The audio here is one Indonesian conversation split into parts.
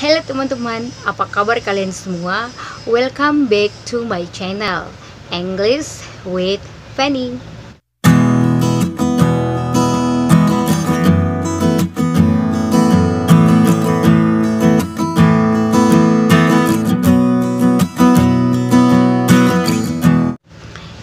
Halo teman-teman, apa kabar kalian semua? Welcome back to my channel English with Fanny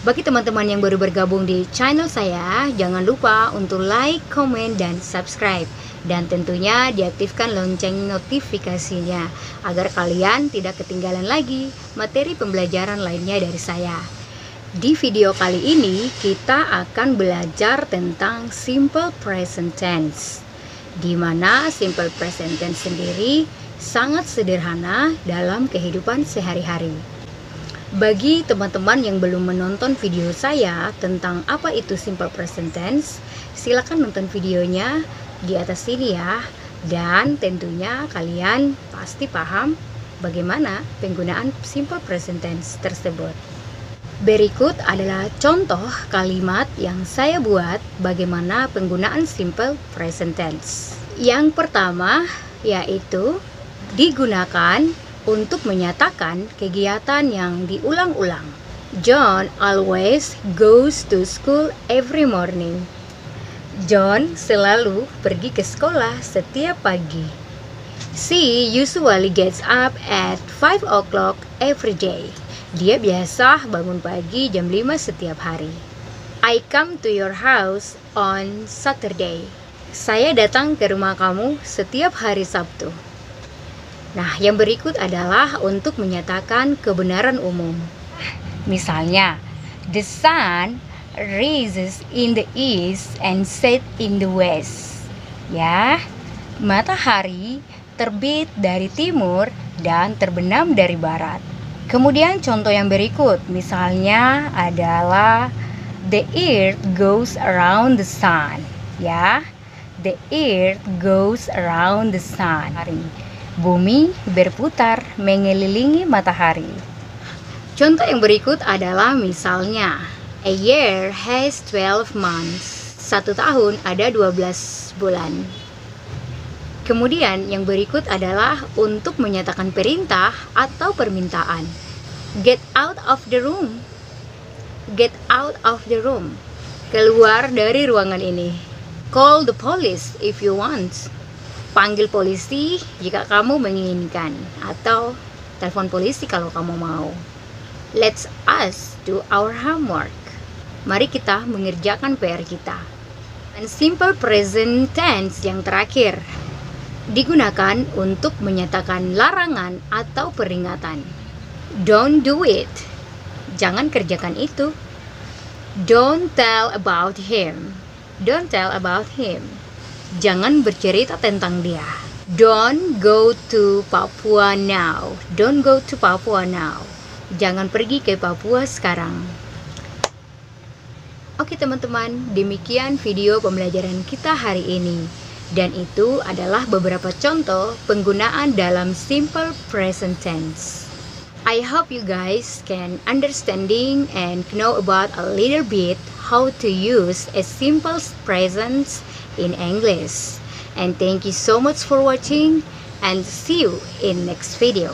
Bagi teman-teman yang baru bergabung di channel saya, jangan lupa untuk like, comment, dan subscribe. Dan tentunya diaktifkan lonceng notifikasinya, agar kalian tidak ketinggalan lagi materi pembelajaran lainnya dari saya. Di video kali ini, kita akan belajar tentang simple present tense. Di mana simple present tense sendiri sangat sederhana dalam kehidupan sehari-hari. Bagi teman-teman yang belum menonton video saya tentang apa itu simple present tense, silakan nonton videonya di atas sini ya. Dan tentunya kalian pasti paham bagaimana penggunaan simple present tense tersebut. Berikut adalah contoh kalimat yang saya buat bagaimana penggunaan simple present tense. Yang pertama yaitu digunakan untuk menyatakan kegiatan yang diulang-ulang. John always goes to school every morning. John selalu pergi ke sekolah setiap pagi. She usually gets up at 5 o'clock every day. Dia biasa bangun pagi jam 5 setiap hari. I come to your house on Saturday. Saya datang ke rumah kamu setiap hari Sabtu. Nah, yang berikut adalah untuk menyatakan kebenaran umum. Misalnya, the sun rises in the east and set in the west. Ya, matahari terbit dari timur dan terbenam dari barat. Kemudian contoh yang berikut, misalnya adalah the earth goes around the sun. Ya, the earth goes around the sun. Bumi berputar mengelilingi matahari. Contoh yang berikut adalah misalnya A year has 12 months. Satu tahun ada 12 bulan. Kemudian yang berikut adalah untuk menyatakan perintah atau permintaan. Get out of the room. Get out of the room. Keluar dari ruangan ini. Call the police if you want panggil polisi jika kamu menginginkan atau telepon polisi kalau kamu mau. Let's us do our homework. Mari kita mengerjakan PR kita. Dan simple present tense yang terakhir digunakan untuk menyatakan larangan atau peringatan. Don't do it. Jangan kerjakan itu. Don't tell about him. Don't tell about him jangan bercerita tentang dia. Don't go to Papua now. Don't go to Papua now. Jangan pergi ke Papua sekarang. Oke teman-teman, demikian video pembelajaran kita hari ini. Dan itu adalah beberapa contoh penggunaan dalam simple present tense. I hope you guys can understanding and know about a little bit how to use a simple present in English. And thank you so much for watching and see you in next video.